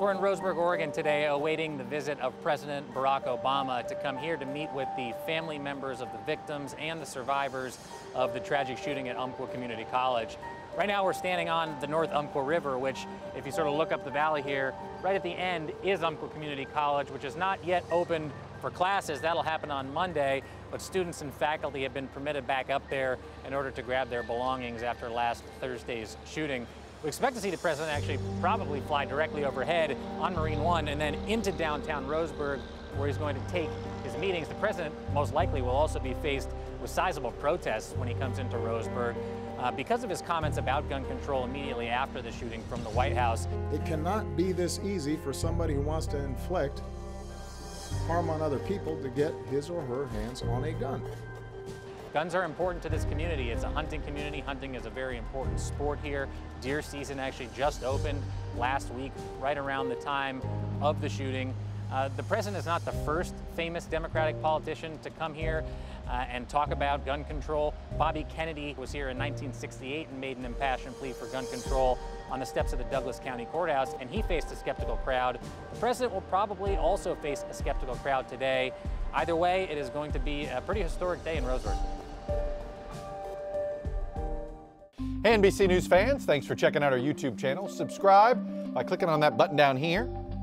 We're in Roseburg, Oregon today, awaiting the visit of President Barack Obama to come here to meet with the family members of the victims and the survivors of the tragic shooting at Umpqua Community College. Right now we're standing on the North Umpqua River, which if you sort of look up the valley here, right at the end is Umpqua Community College, which is not yet open for classes. That'll happen on Monday, but students and faculty have been permitted back up there in order to grab their belongings after last Thursday's shooting. We expect to see the president actually probably fly directly overhead on Marine One and then into downtown Roseburg, where he's going to take his meetings. The president most likely will also be faced with sizable protests when he comes into Roseburg uh, because of his comments about gun control immediately after the shooting from the White House. It cannot be this easy for somebody who wants to inflict harm on other people to get his or her hands on a gun. Guns are important to this community. It's a hunting community. Hunting is a very important sport here. Deer season actually just opened last week, right around the time of the shooting. Uh, the president is not the first famous Democratic politician to come here uh, and talk about gun control. Bobby Kennedy was here in 1968 and made an impassioned plea for gun control on the steps of the Douglas County Courthouse, and he faced a skeptical crowd. The president will probably also face a skeptical crowd today. Either way, it is going to be a pretty historic day in Roseburg. Hey NBC News fans, thanks for checking out our YouTube channel. Subscribe by clicking on that button down here